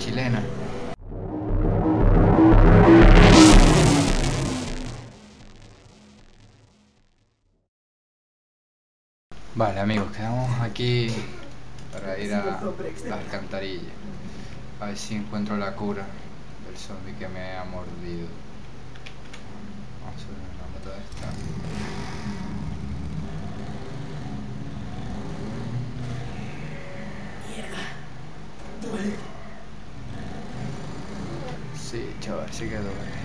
chilena. Vale amigos, quedamos aquí para ir a la alcantarilla. A ver si encuentro la cura del zombie que me ha mordido. Vamos a ver una moto esta. Sí, chaval, sí que duele.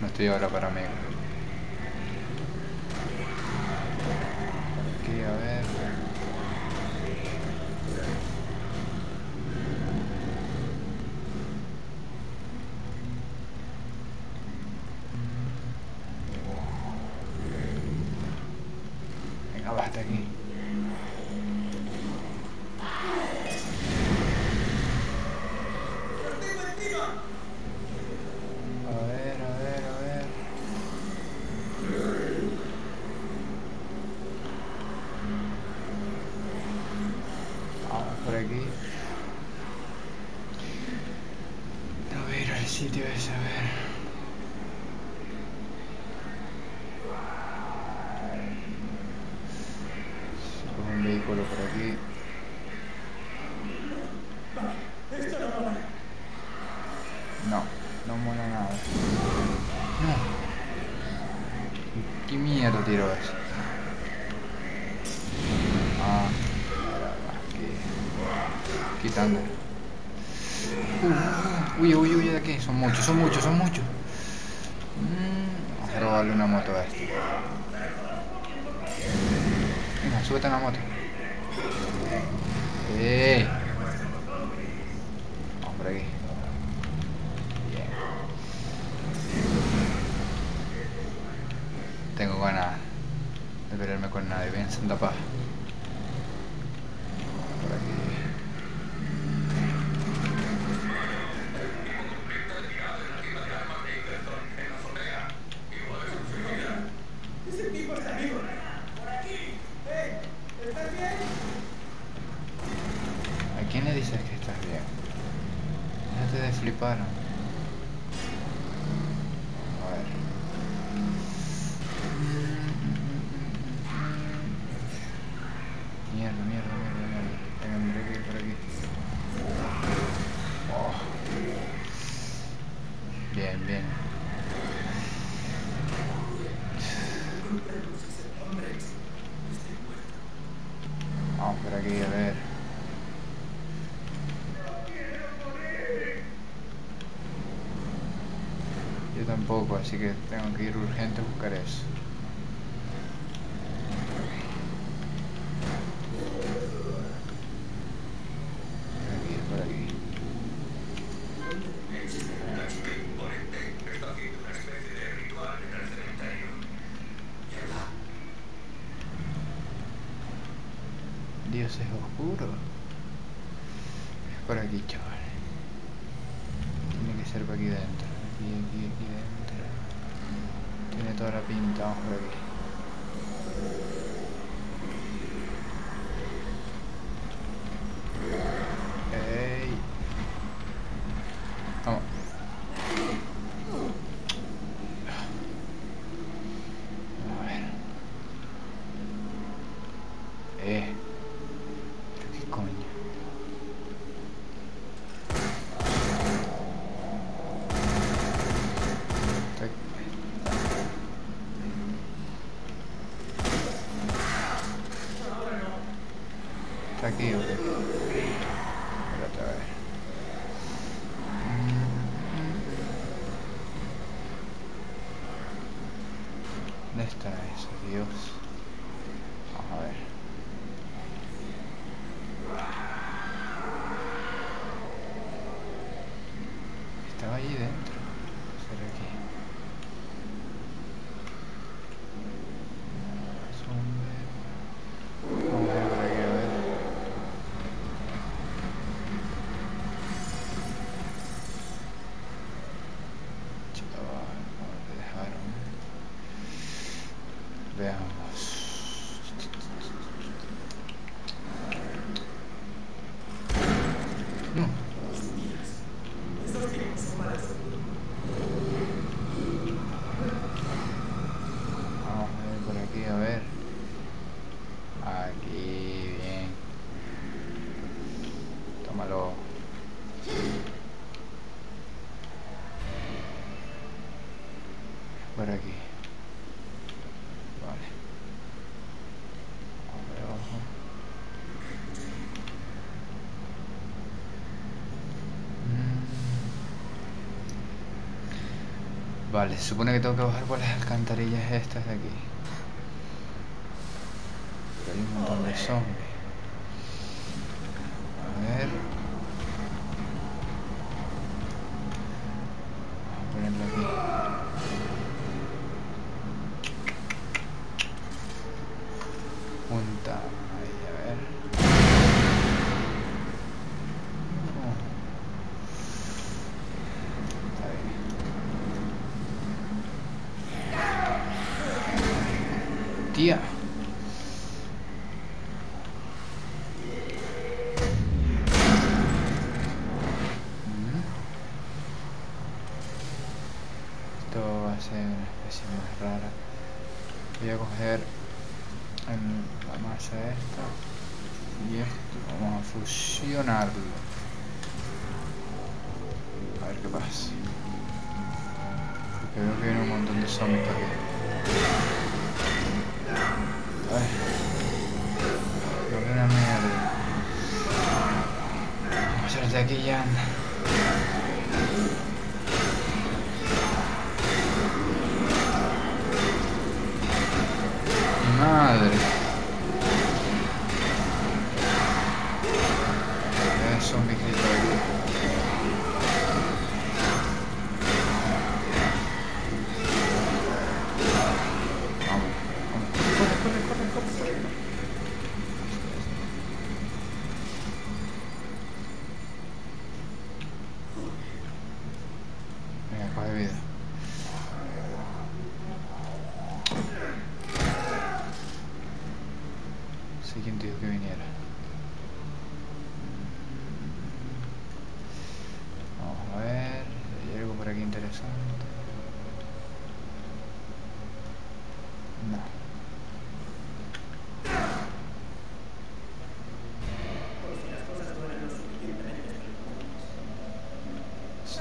No estoy ahora para mí. Aquí, a ver. Aquí. A ver, a ver, a ver. Vamos por aquí. A ver al sitio ese, a ver. Con un vehículo por aquí. No, no mola nada. No. ¿Qué mierda tiró eso? Ah, aquí. Quitando. Uh, uy, uy, uy, de aquí. Son muchos, son muchos, son muchos. Mm, vamos a robarle una moto a este. Venga, súbete en la moto. ¡Eh! Vamos por aquí. De verme con nadie. Bien, Santa Paz. Por aquí. ¿A quién le dices que estás bien? Déjate de flipar. A ver. Mierda, mierda, mierda, mierda. Venga, por aquí, por aquí. Oh. Bien, bien. Vamos aquí a ver. Yo tampoco, así que tengo que ir urgente a buscar eso. Por aquí, por aquí. Es oscuro. Es por aquí, chaval. Tiene que ser por aquí dentro. Aquí, aquí dentro. Tiene toda la pinta, vamos por aquí. Ey. Vamos. A ver. Eh. ¿Pero qué coño? Está aquí. Aquí, ok. Espérate a ver. ¿Dónde está eso, Dios? Vamos a ver. Estaba allí dentro. ¿Será aquí? Zombie. Vamos a ver por aquí, a ver. Veamos. No. Vamos a ver por aquí, a ver. Aquí, bien. Tómalo. Por aquí. Vale. Vamos de abajo. Mm. Vale, se supone que tengo que bajar por las alcantarillas estas de aquí. Pero hay un montón de zombies. A ver. Vamos a ponerlo aquí. Punta. Ahí, a ver. Oh. Está bien. Tía. Esto va a ser una especie más rara. Voy a coger la masa esta y esto. Vamos a fusionarlo. A ver qué pasa. Porque veo que viene un montón de zombies aquí. Ay. No veo una mierda. Vamos a hacer de aquí ya. anda. Madre. Es zombie grito aquí. Vamos, vamos. Corre, corre, corre, corre, corre. Venga, coge vida. Sí, quien dijo que viniera. Vamos a ver. ¿Hay algo por aquí interesante? No.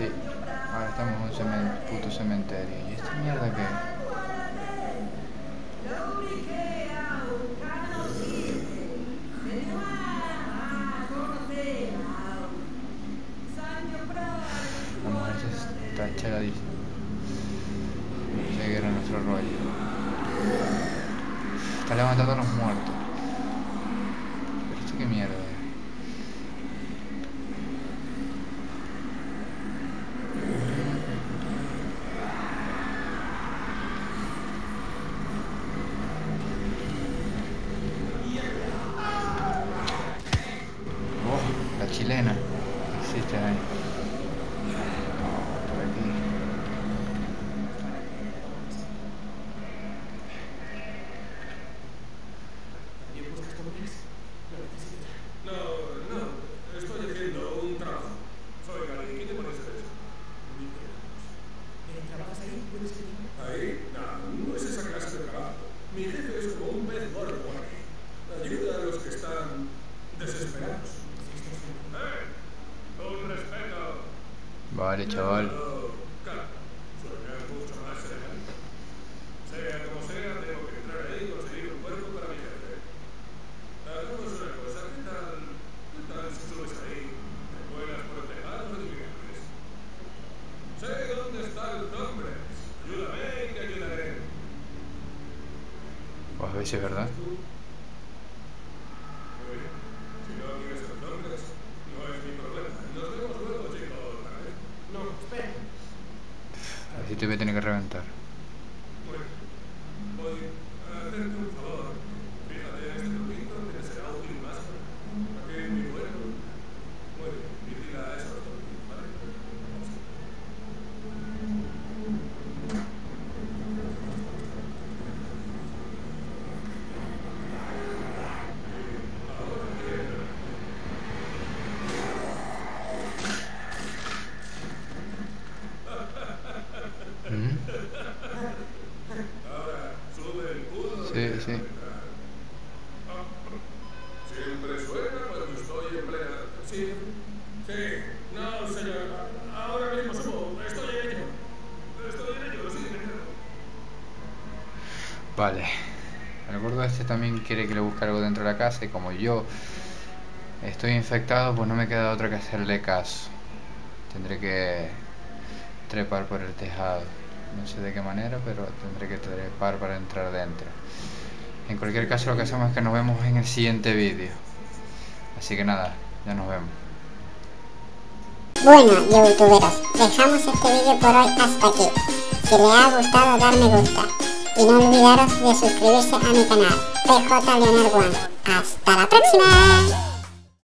Sí, ahora estamos en un cemen- puto cementerio. ¿Y esta mierda qué? La mujer nuestro rollo. Está levantando los muertos. ¿Pero esto qué mierda es? Oh, la chilena. ¿Qué hiciste ahí? Por aquí. No, no, estoy haciendo un trabajo. Soy Gary, ¿qué te parece eso? ¿Trabajas ahí? ¿Puedes ir? Ahí, no, no es esa clase de trabajo. Mi jefe es como un pez gordo por aquí. Ayuda a los que están desesperados. ¡Eh! Con respeto. Vale, chaval. No, calma. Suena mucho más elegante. Sea como sea, tengo que entrar ahí y conseguir un cuerpo para mi jefe. Hagamos una cosa, ¿qué tal? ¿Qué tal si subes ahí? Te vuelas por el tejado y vienes. Sé dónde están los nombres. Ayúdame y te ayudaré. Pues a ver si es verdad. Muy bien. Si no quieres los nombres, no es mi problema. Nos vemos luego, chicos. ¿vale? No, espera. Así te voy a tener que reventar. Fíjate en este truquito que te será útil más. Aquí es muy bueno. Muy bien, vigila esos truquitos, ¿vale? Vamos. Vale. El gordo este también quiere que le busque algo dentro de la casa y como yo estoy infectado, pues no me queda otra que hacerle caso. Tendré que trepar por el tejado. No sé de qué manera, pero tendré que trepar para entrar dentro. En cualquier caso lo que hacemos es que nos vemos en el siguiente vídeo. Así que nada, ya nos vemos. Bueno, youtuberos, dejamos este vídeo por hoy hasta aquí. Si les ha gustado, dar me gusta. Y no olvidaros de suscribirse a mi canal, PJ Leonel One. ¡Hasta la próxima!